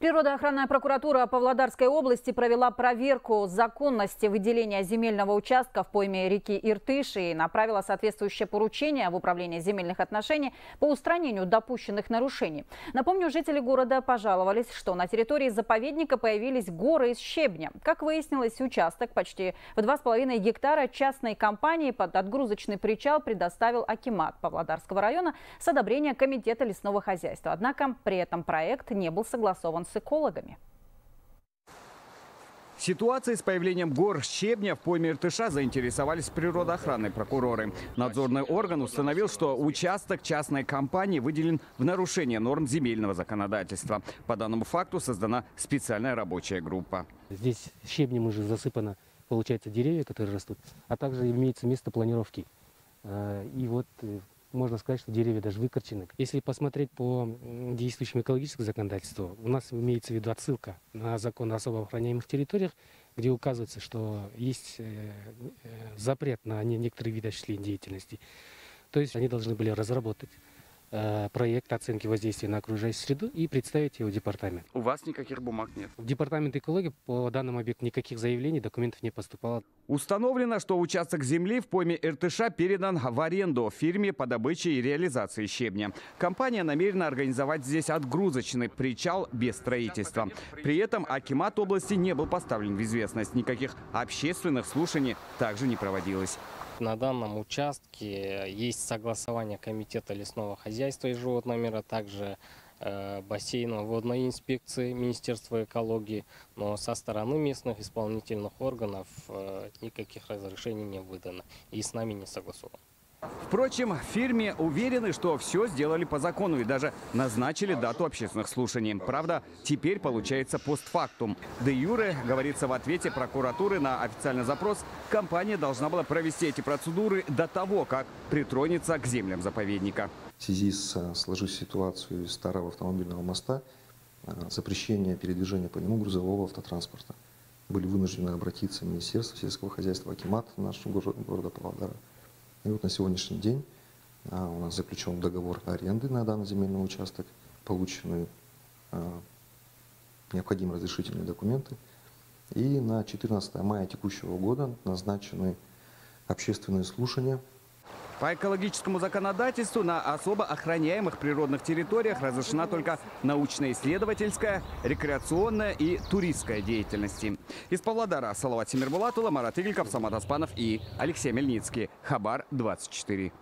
Природоохранная прокуратура Павлодарской области провела проверку законности выделения земельного участка в пойме реки Иртыши и направила соответствующее поручение в Управление земельных отношений по устранению допущенных нарушений. Напомню, жители города пожаловались, что на территории заповедника появились горы из щебня. Как выяснилось, участок почти в 2,5 гектара частной компании под отгрузочный причал предоставил Акимат Павлодарского района с одобрения Комитета лесного хозяйства. Однако при этом проект не был согласован с экологами. Ситуацией с появлением гор щебня в пойме Иртыша заинтересовались природоохранные прокуроры. Надзорный орган установил, что участок частной компании выделен в нарушение норм земельного законодательства. По данному факту создана специальная рабочая группа. Здесь щебнем уже засыпано, получается, деревья, которые растут, а также имеется место планировки. Э, и вот э, можно сказать, что деревья даже выкорчены. Если посмотреть по действующему экологическому законодательству, у нас имеется в виду отсылка на закон о особо охраняемых территориях, где указывается, что есть э, э, запрет на некоторые виды осуществления деятельности. То есть они должны были разработать проект оценки воздействия на окружающую среду и представить его департамент. У вас никаких бумаг нет? В департамент экологии по данному объекту никаких заявлений, документов не поступало. Установлено, что участок земли в пойме РТШ передан в аренду фирме по добыче и реализации щебня. Компания намерена организовать здесь отгрузочный причал без строительства. При этом Акимат области не был поставлен в известность. Никаких общественных слушаний также не проводилось. На данном участке. Есть согласование Комитета лесного хозяйства и животного мира, также э, бассейна водной инспекции Министерства экологии, но со стороны местных исполнительных органов э, никаких разрешений не выдано. И с нами не согласовано. Впрочем, в фирме уверены, что все сделали по закону и даже назначили дату общественных слушаний. Правда, теперь получается постфактум. Де юре, говорится в ответе прокуратуры на официальный запрос, компания должна была провести эти процедуры до того, как притронется к землям заповедника. В связи с э, сложившейся ситуацией старого автомобильного моста, э, запрещение передвижения по нему грузового автотранспорта. Были вынуждены обратиться в Министерство сельского хозяйства, Акимат нашего города Павлодара, и вот на сегодняшний день а, у нас заключен договор аренды на данный земельный участок, получены а, необходимые разрешительные документы. И на 14 мая текущего года назначены общественные слушания по экологическому законодательству на особо охраняемых природных территориях разрешена только научно-исследовательская, рекреационная и туристская деятельности. Из Павлодара Салават Тимирбулатула, Марат Игельков, Самат Аспанов и Алексей Мельницкий. Хабар 24.